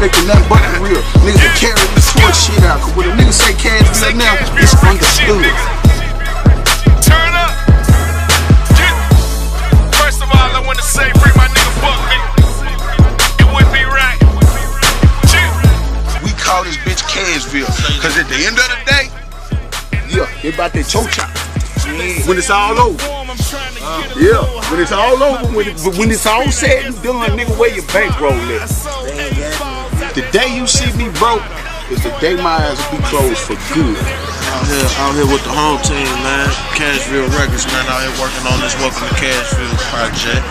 expecting nothing but the real. Niggas will carry the sword shit out. Cause when a nigga say cash real now, it's understood. Turn up. First of all, I wanna say free my nigga Buckman. It wouldn't be right. We call this bitch Cashville. Cause at the end of the day, yeah, they about that choke chop. When it's all over. Yeah, when it's all over, when, it, when it's all said and done, nigga, where your bankroll at? The day you see me broke is the day my eyes will be closed for good. Out here, out here with the home team, man. Cashville Records, man. Out here working on this Welcome to Cashville project.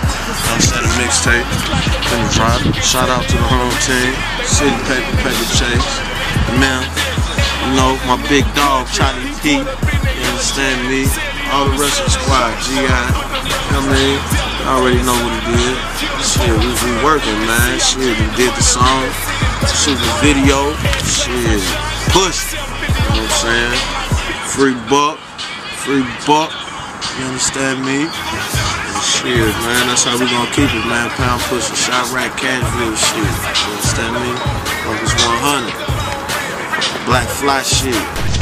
I'm a mixtape. Finna drop. Shout out to the home team. City Paper, Paper Chase. Man, you know, my big dog, Charlie P. You understand me? All the rest of the squad, G.I. You know I mean? You already know what it is. Shit, we, we working, man. Shit, we did the song, shoot the video. Shit, pushed. You know what I'm saying? Free buck, free buck. You understand me? And shit, man, that's how we gonna keep it, man. Pound pushing, shot rack, cash Cashville shit. You understand me? Focus 100. Black fly shit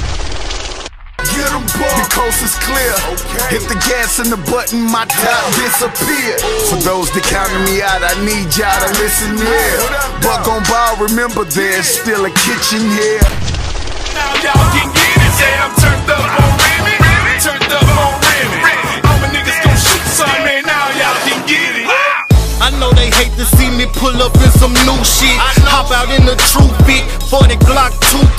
get them The coast is clear. Okay. Hit the gas and the button, my top disappear. For those that counted me out, I need y'all to listen here. Buck on ball, remember there's still a kitchen here. Now y'all can get it, say I'm turned up on women. Turned up on women. All my niggas gon' shoot son, man, now y'all can get it. I know they hate to see me pull up in some new shit. Hop out in the true bit for the Glock 2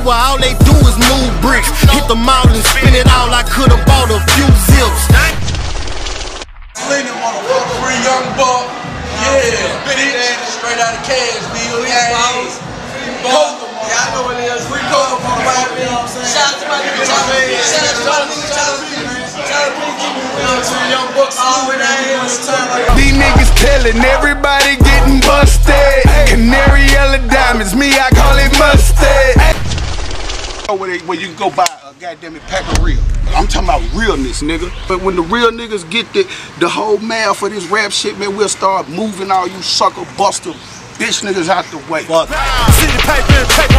Tennessee where all they do is move bricks. Hit the mall and spin it all, I could've bought a few zips. Leaning on a fuck free young buck. Yeah, bitch. Straight out of Cashville. Yeah, Coca, yeah, I know what it is. Free Coca for the white people. Shout out to my nigga Shout out to my nigga Charlie. Shout out to PG. You know what I'm saying? Young bucks all the way down here on the time. These niggas telling everybody getting busted. Canary yellow diamonds, me, I call it mustard. Know where, they, where you can go buy a goddamn pack of real. I'm talking about realness, nigga. But when the real niggas get the, the whole mail for this rap shit, man, we'll start moving all you sucker buster bitch niggas out the way. City paper, paper